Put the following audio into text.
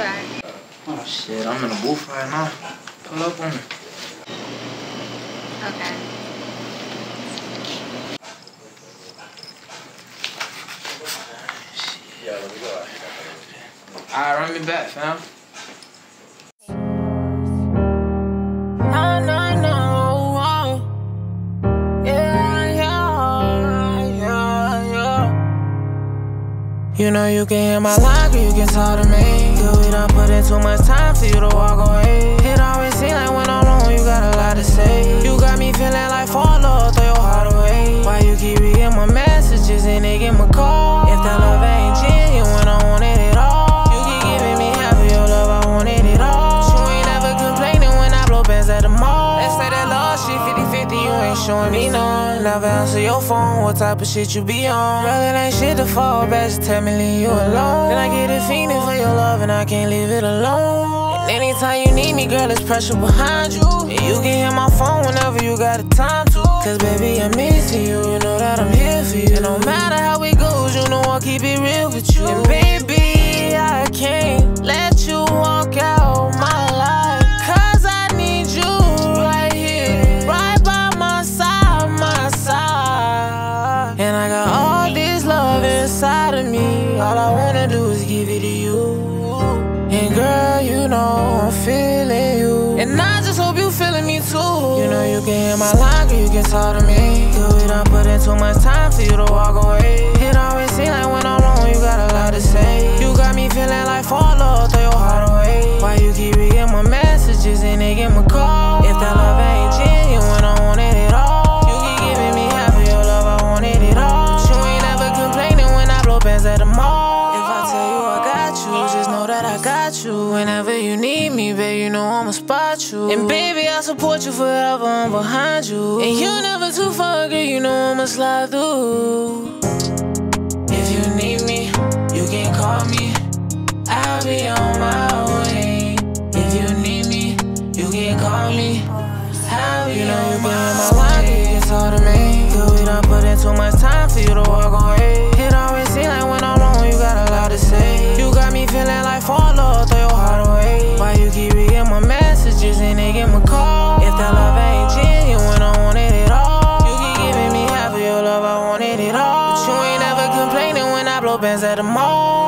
Oh shit, I'm in the booth right now. Pull up on me. Okay. Yeah, let me go. Alright, run me back, fam. You know you can hear my girl, you can talk to me. Girl, we done put in showing me none. Never answer your phone, what type of shit you be on? Girl, it ain't shit to fall back, just tell me leave you alone. Then I get a feeling for your love and I can't leave it alone. And anytime you need me, girl, it's pressure behind you. And you can hit my phone whenever you got the time to. Cause baby, I'm missing you, you know that I'm here for you. And no matter how it goes, you know I'll keep it real with you. All I wanna do is give it to you. And girl, you know I'm feeling you. And I just hope you feeling me too. You know you can hear my line, girl, you can talk to me. Girl, we done put in too much time for you to walk away. It always seem like when I'm alone, you got a lot to say. You got me feeling like fall off, throw your heart away. Why you keep reading my messages and they get my at the mall. If I tell you I got you, just know that I got you. Whenever you need me, babe, you know I'ma spot you. And baby, I support you forever, I'm behind you. And you never too far, girl, you know I'ma slide through. If you need me, you can call me. I'll be on my way. If you need me, you can call me. I'll be you know you be in my life, you can talk to me. Girl, we fall off, throw your heart away. Why you keep reading my messages and they get my call? If that love ain't genuine, I want it at all. You keep giving me half of your love, I wanted it all. But you ain't ever complaining when I blow bands at the mall.